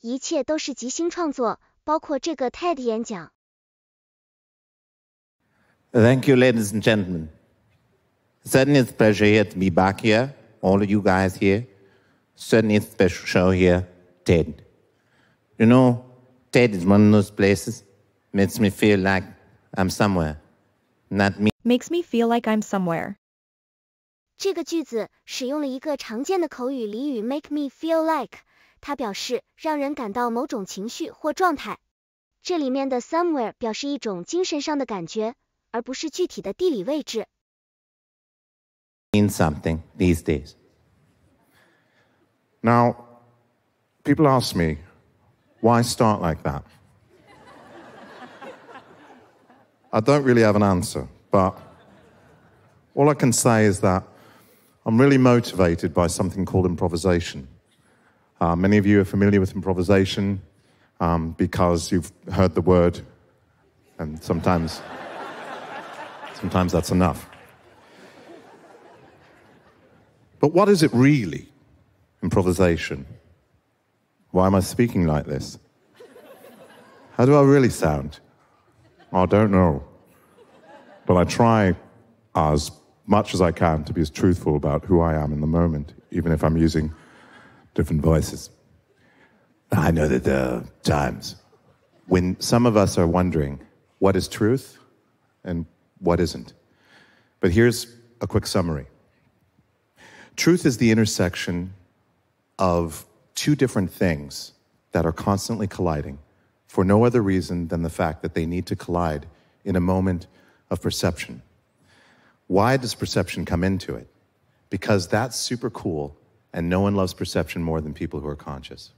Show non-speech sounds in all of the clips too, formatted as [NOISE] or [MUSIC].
一切都是即兴创作，包括这个 TED 演讲。Thank you, ladies and gentlemen. Certainly it's a pleasure here to be back here, all of you guys here. Certainly it's a special show here, TED. You know, TED is one of those places makes me feel like I'm somewhere. Not me. Makes me feel like I'm somewhere. 这个句子使用了一个常见的口语俚语 “make me feel like”， 它表示让人感到某种情绪或状态。这里面的 somewhere 表示一种精神上的感觉，而不是具体的地理位置。Mean something these days. Now, people ask me, why start like that? I don't really have an answer, but all I can say is that I'm really motivated by something called improvisation. Uh, many of you are familiar with improvisation um, because you've heard the word, and sometimes, sometimes that's enough. But what is it really, improvisation? Why am I speaking like this? How do I really sound? I don't know. But I try as much as I can to be as truthful about who I am in the moment, even if I'm using different voices. I know that there are times when some of us are wondering what is truth and what isn't. But here's a quick summary truth is the intersection of two different things that are constantly colliding for no other reason than the fact that they need to collide in a moment of perception. Why does perception come into it? Because that's super cool, and no one loves perception more than people who are conscious.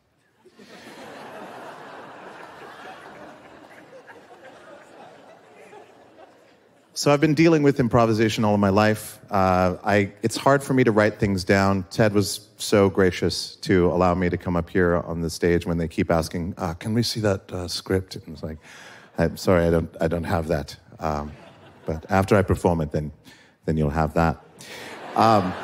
So I've been dealing with improvisation all of my life. Uh, I, it's hard for me to write things down. Ted was so gracious to allow me to come up here on the stage when they keep asking, uh, "Can we see that uh, script?" And it's like, "I'm sorry, I don't, I don't have that." Um, but after I perform it, then, then you'll have that. Um,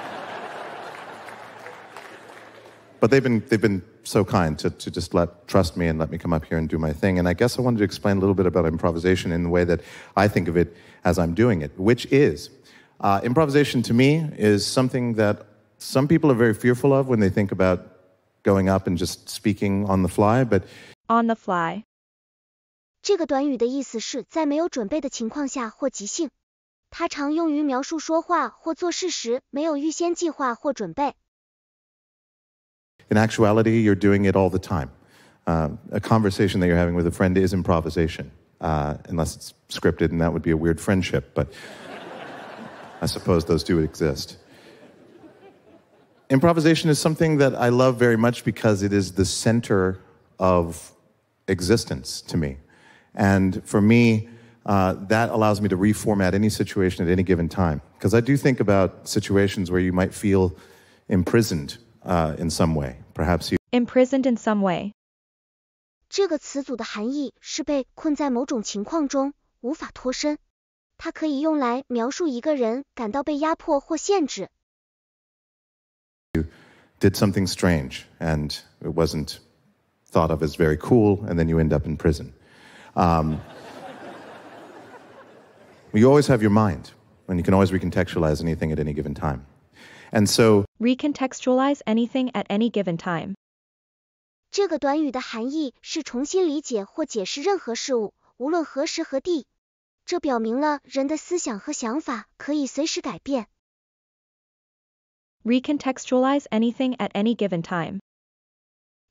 but they've been, they've been so kind to, to just let trust me and let me come up here and do my thing. And I guess I wanted to explain a little bit about improvisation in the way that I think of it as I'm doing it, which is uh, improvisation to me is something that some people are very fearful of when they think about going up and just speaking on the fly, but On the fly. 这个短语的意思是在没有准备的情况下或即兴，它常用于描述说话或做事时没有预先计划或准备。 In actuality, you're doing it all the time. Uh, a conversation that you're having with a friend is improvisation, uh, unless it's scripted, and that would be a weird friendship, but [LAUGHS] I suppose those do exist. Improvisation is something that I love very much because it is the center of existence to me. And for me, uh, that allows me to reformat any situation at any given time. Because I do think about situations where you might feel imprisoned uh, in some way. Perhaps you Imprisoned in some way. 这个词组的含义是被困在某种情况中，无法脱身。它可以用来描述一个人感到被压迫或限制。 did something strange and it wasn't thought of as very cool, and then you end up in prison. Um, [LAUGHS] you always have your mind, and you can always recontextualize anything at any given time. And so Recontextualize anything at any given time. 这个短语的含义是重新理解或解释任何事物，无论何时何地。这表明了人的思想和想法可以随时改变。 Recontextualize anything at any given time.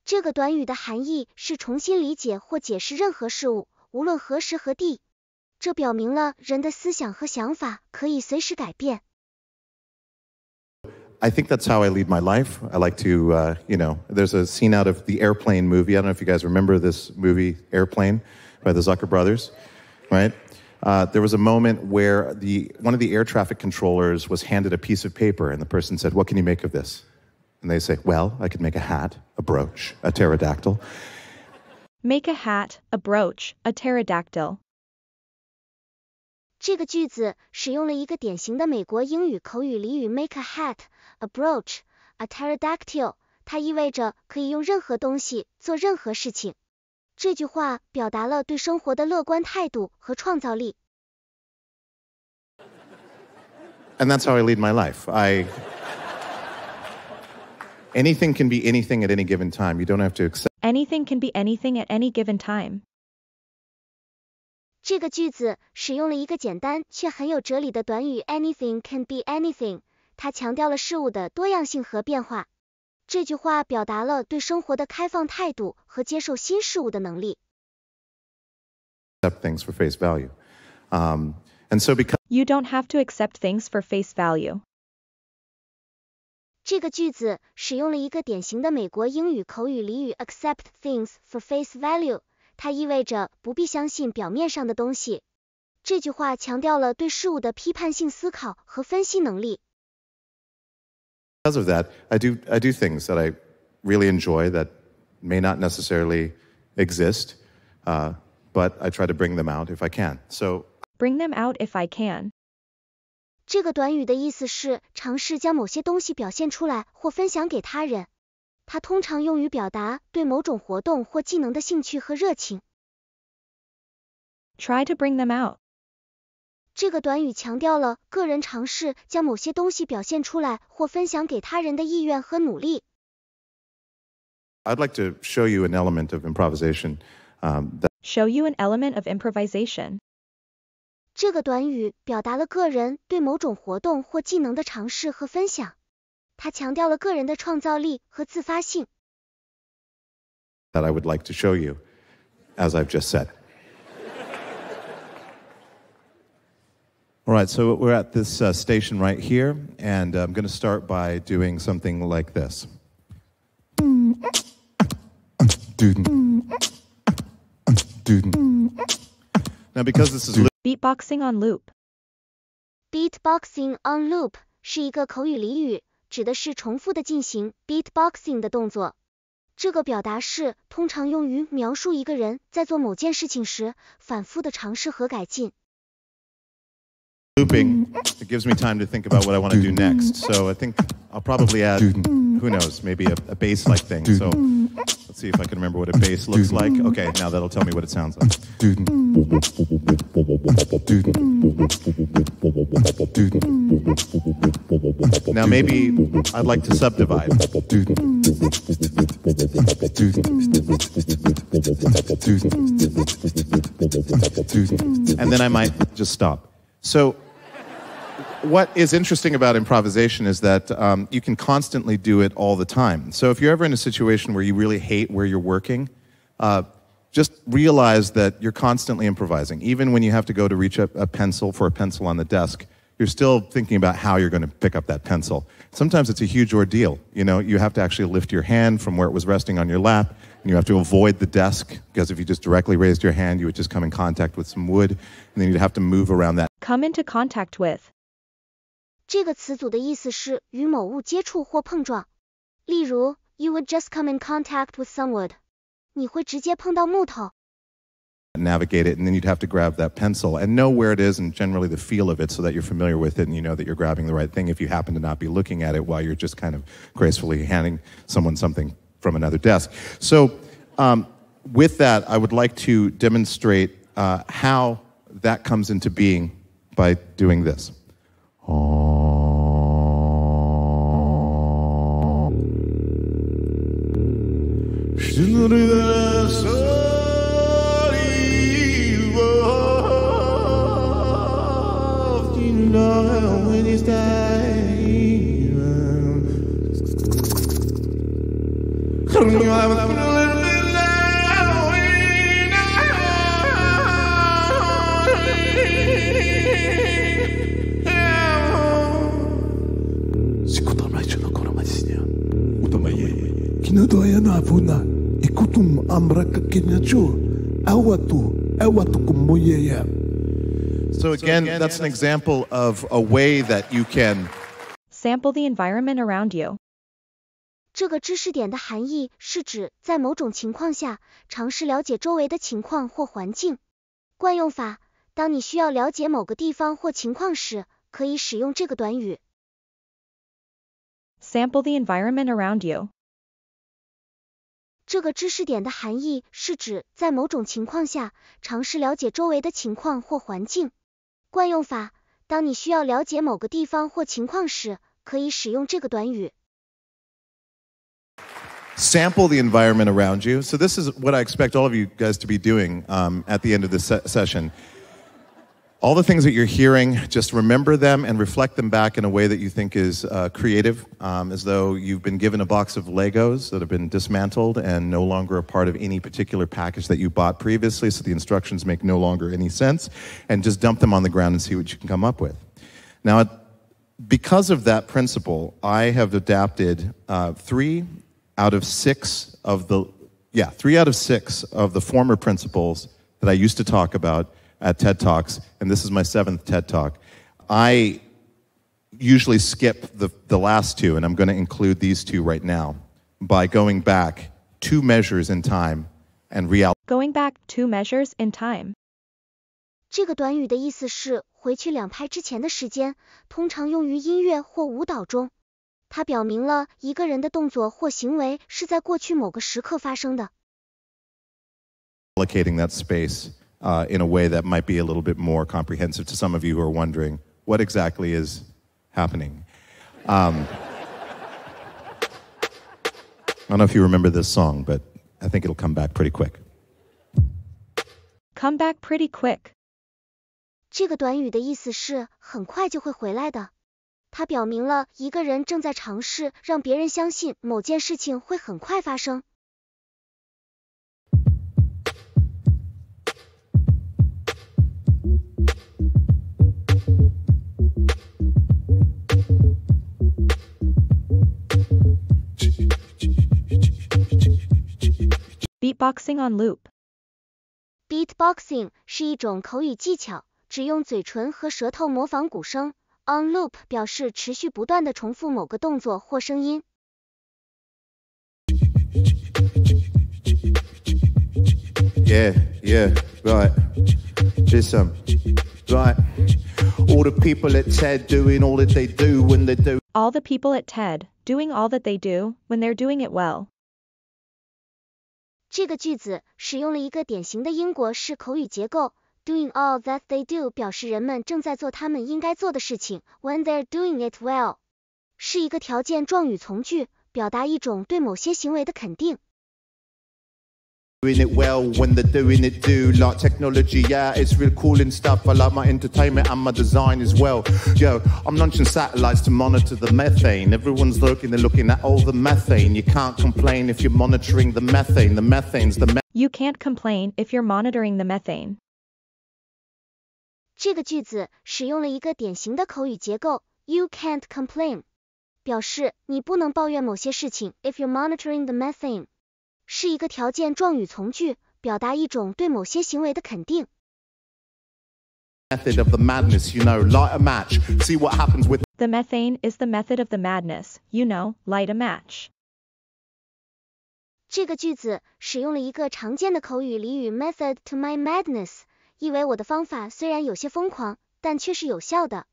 这个短语的含义是重新理解或解释任何事物，无论何时何地。这表明了人的思想和想法可以随时改变。 I think that's how I lead my life. I like to, uh, you know, there's a scene out of the Airplane movie. I don't know if you guys remember this movie, Airplane, by the Zucker brothers, right? Uh, there was a moment where the, one of the air traffic controllers was handed a piece of paper, and the person said, What can you make of this? And they say, Well, I could make a hat, a brooch, a pterodactyl. Make a hat, a brooch, a pterodactyl. 这个句子使用了一个典型的美国英语口语俚语 make a hat, a brooch, a pterodactyl。 它意味着可以用任何东西做任何事情。这句话表达了对生活的乐观态度和创造力。 And that's how I lead my life. I anything can be anything at any given time. You don't have to accept Anything can be anything at any given time. 这个句子使用了一个简单却很有哲理的短语 anything can be anything，它强调了事物的多样性和变化。这句话表达了对生活的开放态度和接受新事物的能力。 things for face value. Um, and so because You don't have to accept things for face value. 这个句子使用了一个典型的美国英语口语俚语 accept things for face value， 它意味着不必相信表面上的东西。这句话强调了对事物的批判性思考和分析能力。as of that, I do I do things that I really enjoy that may not necessarily exist, uh, but I try to bring them out if I can. So Bring them out if I can. 这个短语的意思是尝试将某些东西表现出来或分享给他人。它通常用于表达对某种活动或技能的兴趣和热情。Try to bring them out. 这个短语强调了个人尝试将某些东西表现出来或分享给他人的意愿和努力。I'd like to show you an element of improvisation um, that Show you an element of improvisation. 这个短语表达了个人对某种活动或技能的尝试和分享。它强调了个人的创造力和自发性。 that I would like to show you, as I've just said. All right, so we're at this uh, station right here, and I'm going to start by doing something like this. Now, because this is Beatboxing on loop. Beatboxing on loop 是一个口语俚语， 指的是重复的进行 beatboxing 的动作。这个表达式通常用于描述一个人在做某件事情时反复的尝试和改进。 looping, it gives me time to think about what I want to do next. So I think I'll probably add, who knows, maybe a, a bass like thing. So let's see if I can remember what a bass looks like. Okay, now that'll tell me what it sounds like. Now maybe I'd like to subdivide. And then I might just stop. So what is interesting about improvisation is that um, you can constantly do it all the time. So if you're ever in a situation where you really hate where you're working, uh, just realize that you're constantly improvising. Even when you have to go to reach a, a pencil for a pencil on the desk, you're still thinking about how you're going to pick up that pencil. Sometimes it's a huge ordeal. You know, you have to actually lift your hand from where it was resting on your lap, and you have to avoid the desk because if you just directly raised your hand, you would just come in contact with some wood, and then you'd have to move around that Come into contact with. 这个词组的意思是与某物接触或碰撞。例如，You would just come in contact with some wood。你会直接碰到木头。 navigate it, and then you'd have to grab that pencil and know where it is and generally the feel of it so that you're familiar with it and you know that you're grabbing the right thing if you happen to not be looking at it while you're just kind of gracefully handing someone something from another desk. So, um, with that, I would like to demonstrate uh, how that comes into being by doing this. Sikutamaichuna kinyachu. Awatu. Awatu kumoyeya. So, again, that's an example of a way that you can Sample the environment around you. 这个知识点的含义是指在某种情况下尝试了解周围的情况或环境。惯用法：当你需要了解某个地方或情况时，可以使用这个短语。 Sample the environment around you. 这个知识点的含义是指在某种情况下尝试了解周围的情况或环境。惯用法：当你需要了解某个地方或情况时，可以使用这个短语。 sample the environment around you. So, this is what I expect all of you guys to be doing um, at the end of this se- session. All the things that you're hearing, just remember them and reflect them back in a way that you think is uh, creative, um, as though you've been given a box of Legos that have been dismantled and no longer a part of any particular package that you bought previously, so the instructions make no longer any sense, and just dump them on the ground and see what you can come up with. Now, because of that principle, I have adapted uh, three out of six of the yeah three out of six of the former principles that I used to talk about at TED Talks, and this is my seventh TED Talk. I usually skip the, the last two, and I'm going to include these two right now by going back two measures in time and reallocating Going back two measures in time. 这个短语的意思是回去两拍之前的时间，通常用于音乐或舞蹈中。它表明了一个人的动作或行为是在过去某个时刻发生的。 that space uh, in a way that might be a little bit more comprehensive to some of you who are wondering what exactly is happening. Um, I don't know if you remember this song, but I think it'll come back pretty quick. Come back pretty quick. 这个短语的意思是很快就会回来的。它表明了一个人正在尝试让别人相信某件事情会很快发生。 Beatboxing on loop. Beatboxing 是一种口语技巧，只用嘴唇和舌头模仿鼓声。On loop 表示持续不断的重复某个动作或声音。 Yeah, yeah, right. Just um, right. All the people at TED doing all that they do when they do. All the people at TED, doing all that they do, when they're doing it well. 这个句子使用了一个典型的英国式口语结构。Doing all that they do 表示人们正在做他们应该做的事情。When they're doing it well 是一个条件状语从句，表达一种对某些行为的肯定。Doing it well when they're doing it do like technology yeah it's real cool and stuff I like my entertainment and my design as well yo I'm launching satellites to monitor the methane everyone's looking they're looking at all the methane you can't complain if you're monitoring the methane the methane's the You can't complain if you're monitoring the methane. 这个句子使用了一个典型的口语结构，You can't complain，表示你不能抱怨某些事情。If you're monitoring the methane， 是一个条件状语从句，表达一种对某些行为的肯定。method of the madness you know light a match see what happens with The methane is the method of the madness, you know, light a match. 这个句子使用了一个常见的口语俚语 method to my madness，意为我的方法虽然有些疯狂，但却是有效的。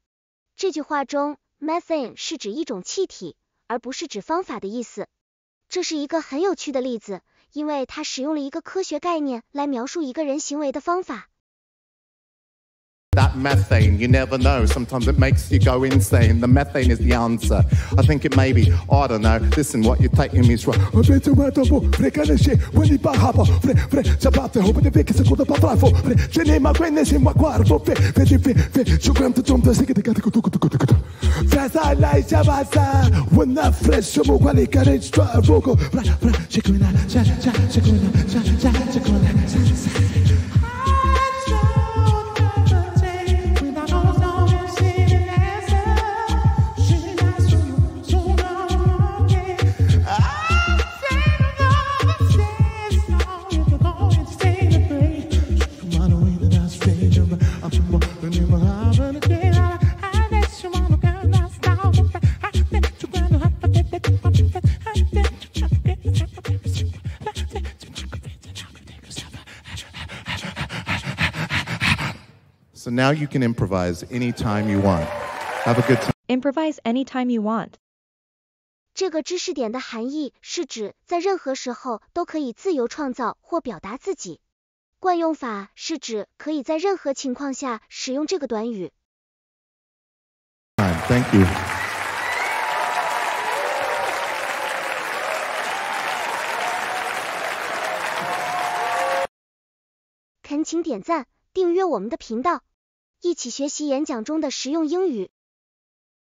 这句话中，methane 是指一种气体，而不是指方法的意思。这是一个很有趣的例子，因为它使用了一个科学概念来描述一个人行为的方法。That methane you never know. Sometimes it makes you go insane. The methane is the answer. I think it may be I don't know. Listen what you're taking me through Vete un dopo, fregare se, quelli bahapo, fre, fre, zapate, hope de veke se kuda patrafo, fre, jene ma gwene now you can improvise anytime you want. Have a good time. Improvise anytime you want. 这个知识点的含义是指在任何时候都可以自由创造或表达自己。惯用法是指可以在任何情况下使用这个短语。Thank you. 恳请点赞、订阅我们的频道，一起学习演讲中的实用英语。